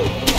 Woo!